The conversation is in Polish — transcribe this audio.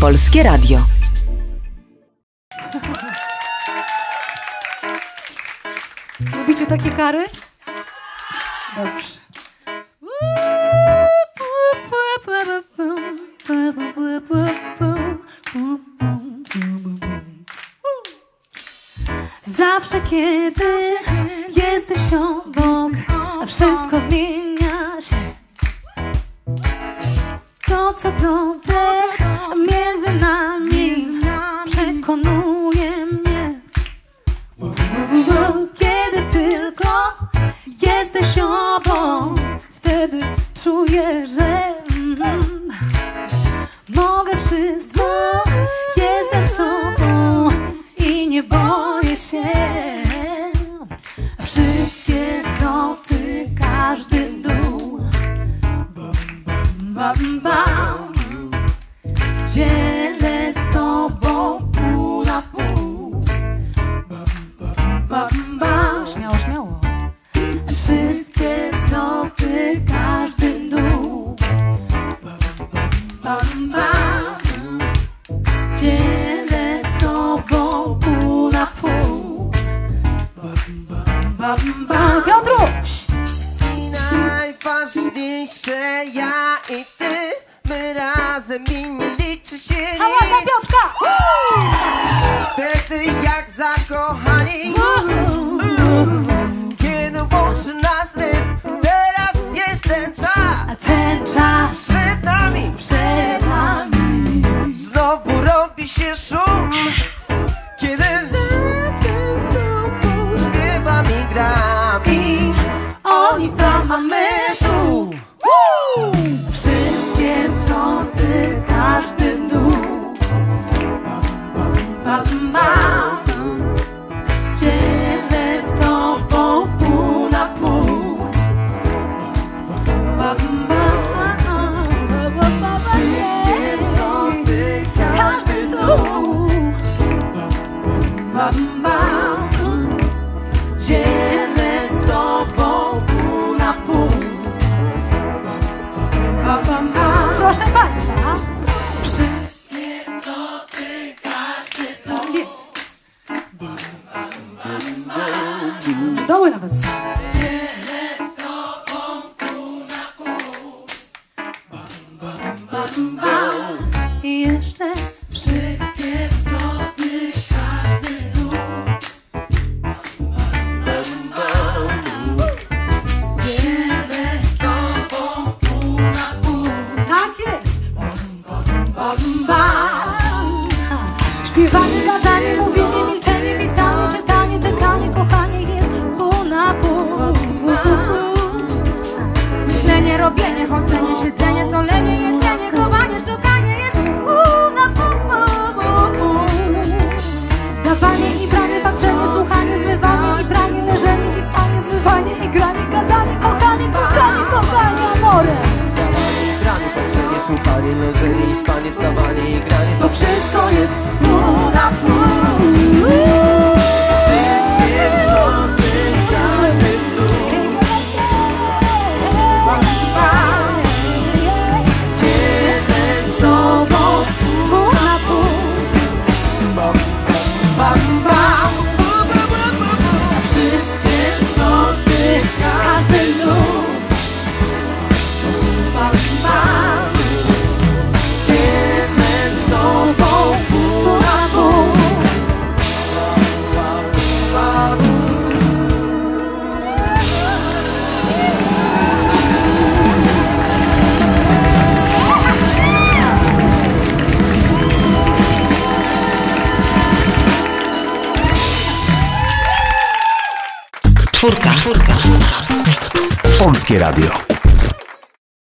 Polskie Radio. Lubicie takie kary? Dobrze. Zawsze kiedy jesteś obok, wszystko zmienia się. To co dobre obok, wtedy czuję, że mm, mogę wszystko, jestem sobą i nie boję się. Wszystkie wzloty, każdy dół. Bam, bam. Dzielę Bam, bam. Dzielę z tobą pół na pół. Bam, bam. Piotruś! I najważniejsze ja i ty My razem i nie liczy się Hałas na nic Piotrka! Wtedy jak zakochani robi się Dzielę z tobą pół na pół. Ba, ba, ba. Proszę Państwa. Wszystkie wzloty, każdy Tak jest. Doły nawet są. Gadanie, mówienie, milczenie, pisanie, czytanie, czekanie, kochanie jest pół na pół. Myślenie, robienie, chodzenie, siedzenie, solenie, jedzenie, chowanie, szukanie słuchanie, leżenie i spanie, wstawanie i granie To wszystko jest pół na pół. Czwórka. Czwórka. Polskie Radio.